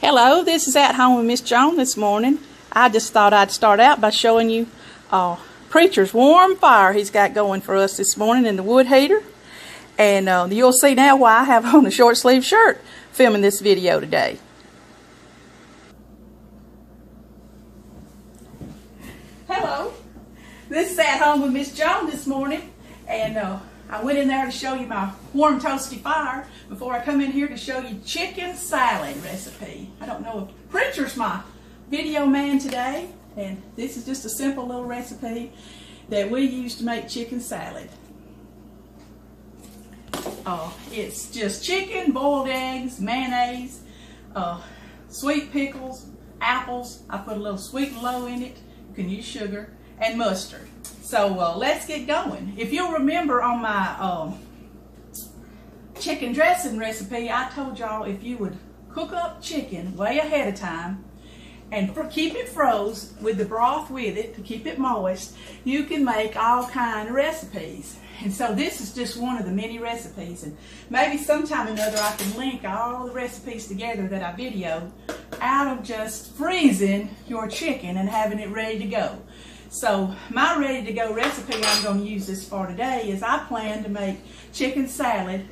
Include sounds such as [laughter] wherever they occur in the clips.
Hello, this is At Home with Miss Joan this morning. I just thought I'd start out by showing you uh, Preacher's warm fire he's got going for us this morning in the wood heater. And uh, you'll see now why I have on a short sleeve shirt filming this video today. Hello, this is At Home with Miss Joan this morning. And uh, I went in there to show you my warm toasty fire before I come in here to show you chicken salad recipe. I don't know if Preacher's my video man today, and this is just a simple little recipe that we use to make chicken salad. Uh, it's just chicken, boiled eggs, mayonnaise, uh, sweet pickles, apples. I put a little sweet and low in it. You can use sugar and mustard. So uh, let's get going. If you'll remember on my um, chicken dressing recipe, I told y'all if you would cook up chicken way ahead of time and keep it froze with the broth with it to keep it moist, you can make all kind of recipes. And so this is just one of the many recipes. And maybe sometime or another I can link all the recipes together that I videoed out of just freezing your chicken and having it ready to go. So my ready to go recipe I'm going to use this for today is I plan to make chicken salad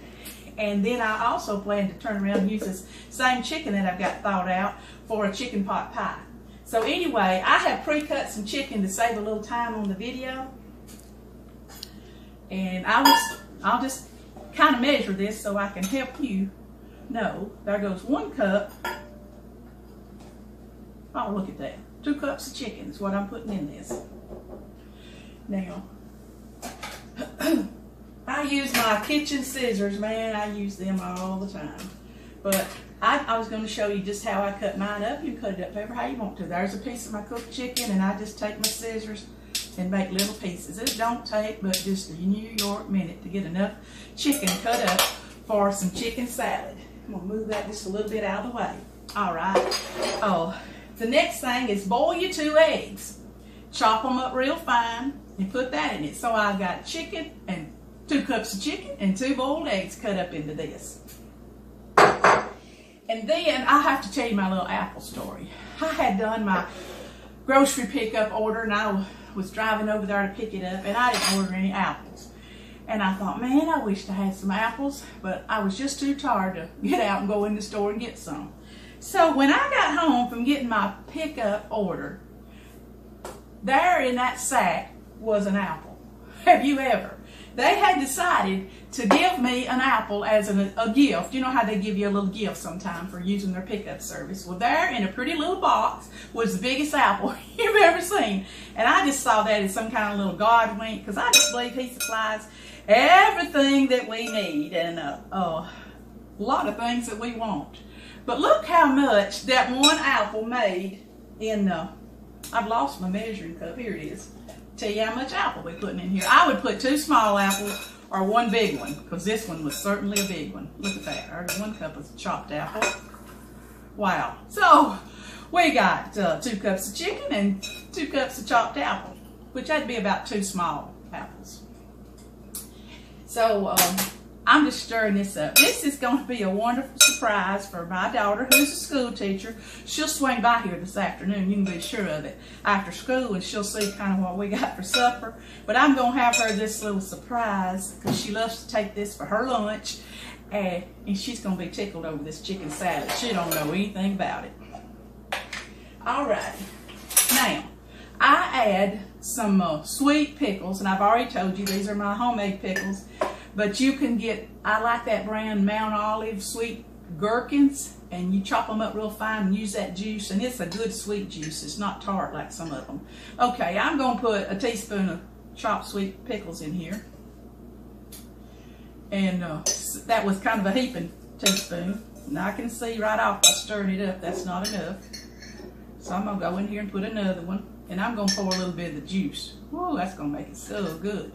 and then I also plan to turn around and use this same chicken that I've got thawed out for a chicken pot pie. So anyway, I have pre-cut some chicken to save a little time on the video. And I'll just, I'll just kind of measure this so I can help you know. There goes one cup. Oh, look at that. Two cups of chicken is what I'm putting in this. Now, [clears throat] I use my kitchen scissors, man. I use them all the time. But I, I was going to show you just how I cut mine up. You cut it up ever how you want to. There's a piece of my cooked chicken, and I just take my scissors and make little pieces. It don't take but just a New York minute to get enough chicken cut up for some chicken salad. I'm going to move that just a little bit out of the way. All right. Oh, the next thing is boil your two eggs. Chop them up real fine and put that in it. So I've got chicken and two cups of chicken and two boiled eggs cut up into this. And then I have to tell you my little apple story. I had done my grocery pickup order and I was driving over there to pick it up and I didn't order any apples. And I thought, man, I wished I had some apples, but I was just too tired to get out and go in the store and get some. So when I got home from getting my pickup order, there in that sack was an apple. Have you ever? They had decided to give me an apple as an, a gift. You know how they give you a little gift sometime for using their pickup service. Well, there in a pretty little box was the biggest apple [laughs] you've ever seen. And I just saw that as some kind of little God wink because I just believe he supplies everything that we need and uh, uh, a lot of things that we want. But look how much that one apple made in, uh, I've lost my measuring cup. Here it is. Tell you how much apple we're putting in here. I would put two small apples or one big one because this one was certainly a big one. Look at that. There's one cup of chopped apple. Wow. So we got uh, two cups of chicken and two cups of chopped apple, which to be about two small apples. So um, I'm just stirring this up. This is going to be a wonderful for my daughter, who's a school teacher. She'll swing by here this afternoon, you can be sure of it, after school, and she'll see kind of what we got for supper. But I'm going to have her this little surprise because she loves to take this for her lunch, and, and she's going to be tickled over this chicken salad. She don't know anything about it. All right. Now, I add some uh, sweet pickles, and I've already told you these are my homemade pickles. But you can get, I like that brand Mount Olive sweet gherkins and you chop them up real fine and use that juice and it's a good sweet juice. It's not tart like some of them. Okay, I'm to put a teaspoon of chopped sweet pickles in here. And uh, that was kind of a heaping teaspoon. And I can see right off by stirring it up that's not enough. So I'm to go in here and put another one. And I'm to pour a little bit of the juice. Whoa, that's to make it so good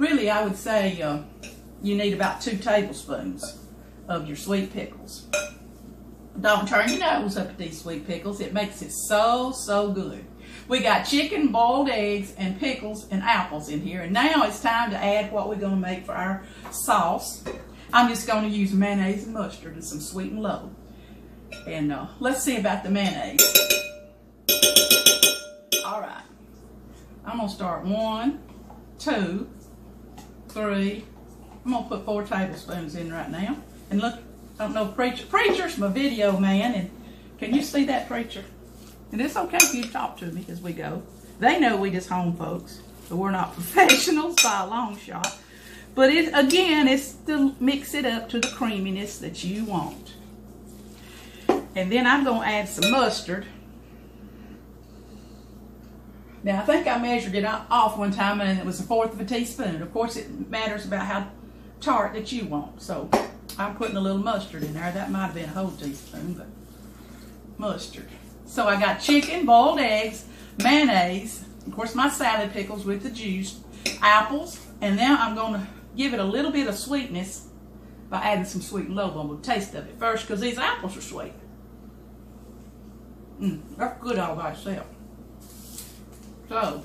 really I would say uh, you need about two tablespoons of your sweet pickles. Don't turn your nose up at these sweet pickles. It makes it so, so good. We got chicken, boiled eggs, and pickles and apples in here. And now it's time to add what we're going to make for our sauce. I'm just going to use mayonnaise and mustard and some sweet and low. And uh, let's see about the mayonnaise. All right. I'm going to start one, two, three. I'm going to put four tablespoons in right now. And look, I don't know, preacher. Preacher's my video man. And can you see that, preacher? And it's okay if you talk to me as we go. They know we just home folks, but we're not [laughs] professionals by a long shot. But it again, it's to mix it up to the creaminess that you want. And then I'm going to add some mustard. Now, I think I measured it off one time and it was a fourth of a teaspoon. Of course, it matters about how tart that you want. So, I'm putting a little mustard in there. That might have been a whole teaspoon, but mustard. So, I got chicken, boiled eggs, mayonnaise, of course, my salad pickles with the juice, apples, and now I'm going to give it a little bit of sweetness by adding some sweet and low bun with taste of it first because these apples are sweet. Mmm, that's good all by itself. So,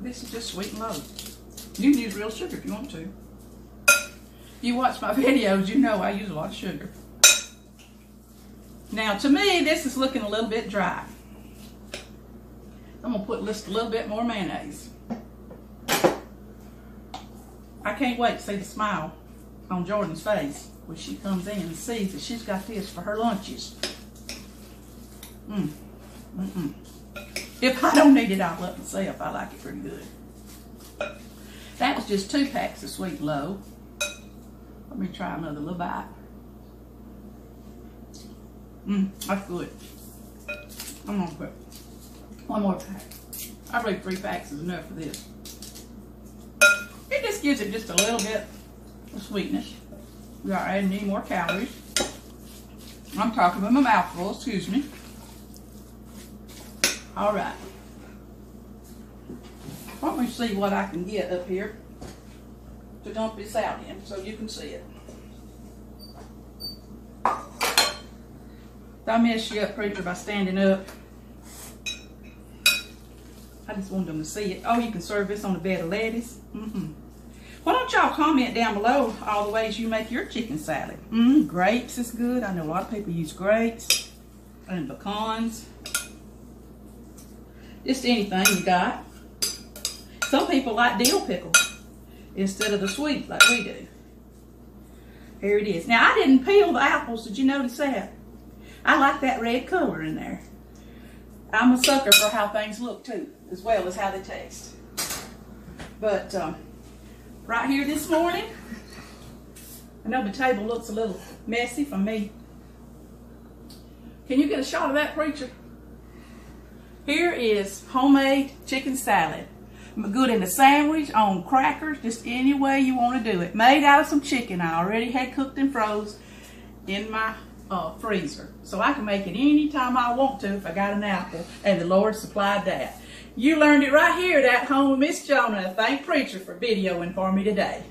this is just sweet low. You can use real sugar if you want to. You watch my [laughs] videos, you know I use a lot of sugar. Now, to me, this is looking a little bit dry. I'm going to put just a little bit more mayonnaise. I can't wait to see the smile on Jordan's face when she comes in and sees that she's got this for her lunches. Mm. Mm -mm. If I don't need it, I'll let myself. I like it pretty good. Just two packs of Sweet Low. Let me try another little bite. Mmm, that's good. I'm gonna put one more pack. I believe three packs is enough for this. It just gives it just a little bit of sweetness. We are adding any more calories. I'm talking with my mouth full, excuse me. All right. Let me see what I can get up here to dump this out in so you can see it. I mess you up, preacher, by standing up. I just wanted them to see it. Oh, you can serve this on a bed of lettuce. Mm-hmm. Why don't y'all comment down below all the ways you make your chicken salad? Mm, grapes is good. I know a lot of people use grapes and pecans. Just anything you got. Some people like dill pickle instead of the sweet like we do. Here it is. Now, I didn't peel the apples. Did you notice that? I like that red color in there. I'm a sucker for how things look too, as well as how they taste. But um, right here this morning, I know the table looks a little messy for me. Can you get a shot of that, preacher? Here is homemade chicken salad. Good in a sandwich, on crackers, just any way you want to do it. Made out of some chicken I already had cooked and froze in my uh, freezer. So I can make it anytime I want to if I got an apple, and the Lord supplied that. You learned it right here at Home with Miss Joan. Thank Preacher for videoing for me today.